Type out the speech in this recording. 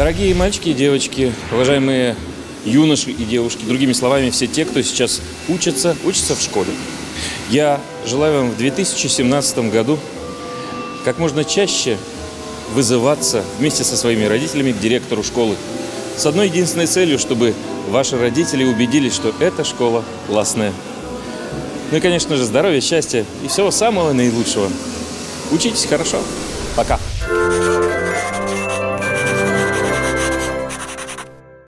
Дорогие мальчики и девочки, уважаемые юноши и девушки, другими словами, все те, кто сейчас учится, учится в школе. Я желаю вам в 2017 году как можно чаще вызываться вместе со своими родителями к директору школы с одной единственной целью, чтобы ваши родители убедились, что эта школа классная. Ну и, конечно же, здоровья, счастья и всего самого наилучшего. Учитесь хорошо. Пока.